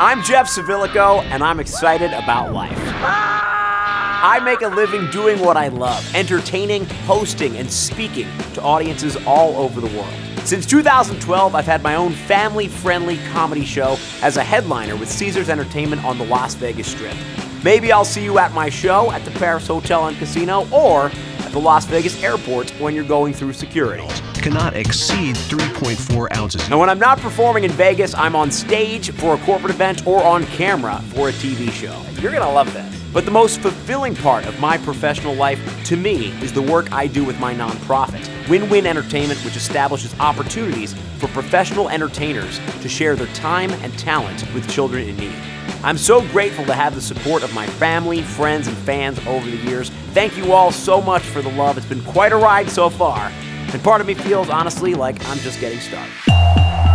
I'm Jeff Civillico, and I'm excited about life. I make a living doing what I love entertaining, hosting, and speaking to audiences all over the world. Since 2012, I've had my own family friendly comedy show as a headliner with Caesars Entertainment on the Las Vegas Strip. Maybe I'll see you at my show at the Paris Hotel and Casino or at the Las Vegas airport when you're going through security. Cannot exceed 3.4 ounces. Now, when I'm not performing in Vegas, I'm on stage for a corporate event or on camera for a TV show. You're gonna love this. But the most fulfilling part of my professional life, to me, is the work I do with my nonprofit, Win Win Entertainment, which establishes opportunities for professional entertainers to share their time and talent with children in need. I'm so grateful to have the support of my family, friends, and fans over the years. Thank you all so much for the love. It's been quite a ride so far. And part of me feels honestly like I'm just getting started.